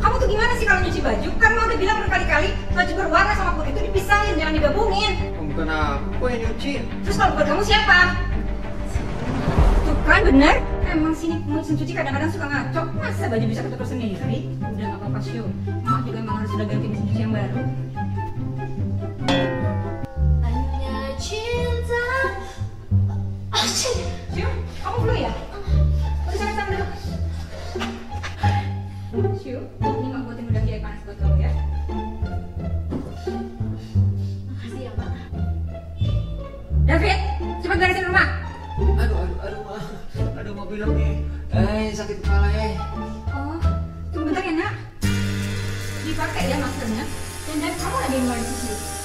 kamu tuh gimana sih kalau nyuci baju? Kan mau udah bilang berkali-kali baju berwarna sama putih itu dipisahin, jangan digabungin. Oh, bukan aku yang nyuci. Terus kalau bukan kamu siapa? Tuh kan bener? Emang sini mesin cuci kadang-kadang suka ngaco. Masa baju bisa ketutup sendiri? Udah gak apa-apa Syu. Mak juga emang harus udah ganti mesin cuci yang baru. Hanya cinta Asyik Syu, kamu dulu ya? Syu, ini mak buatin udah kiai panas buat kamu ya. Makasih ya pak David, cepat beresin rumah. Aduh, aduh, aduh, ma. Aduh, mau bilang nih. Eh, sakit kepala eh. Oh, tunggu bentar ya nak. Dipakai ya maskernya. Dan kamu lagi corona.